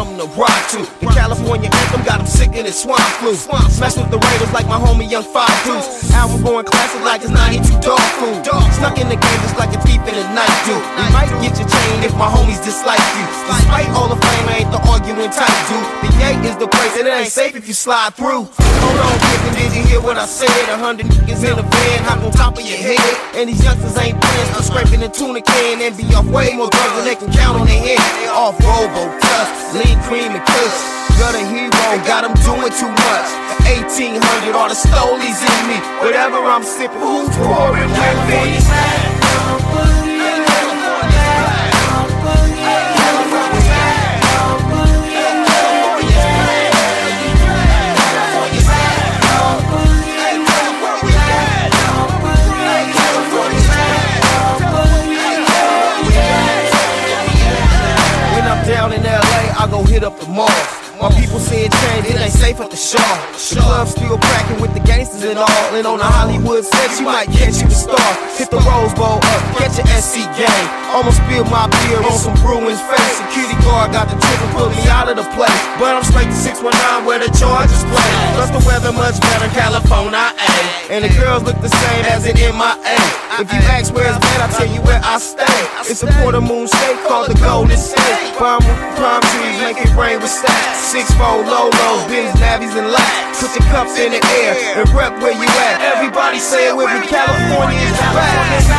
something to rock to. The California anthem got them sick in his swamp flu. Mess with the Raiders like my homie Young Five Deuce. Album going classic like it's 92 dog food. Snuck in the game just like a thief in the night do. We might get your chain if my homies dislike you. Despite all the fame, I ain't the arguing type, dude. The place, and it ain't safe if you slide through. Hold on, kid, did you hear what I said? A hundred niggas in a van, hop on top of your head. And these youngsters ain't playing, still scraping the tuna can and be off way more drugs than they can count on their head. Off Robo, Tusk, Lean Cream, and Kush. You're the hero, got them doing too much. 1800, all the stolies in me. Whatever I'm sipping, who's pouring with me? Hit up the mall. My people say it changed, it ain't safe at the Shaw. The club still cracking with the gangsters and all. And on the Hollywood set, you might catch you a star. Hit the Rose Bowl up, catch your SC game. Almost spilled my beer on some Bruins face. Security guard got the trip and pulled me out of the place. But I'm straight to 619 where the Chargers play. Plus the weather much better, California, A. And the girls look the same as it in my MIA. If you ask where it's at, I'll tell you where I stay. It's a quarter moon state called the Golden State. Palm, palm trees make it rain with stacks. Six fold lolos, bins, navies, and lats. Put your cups in the air and rep where you at. Everybody say it with me, California is back.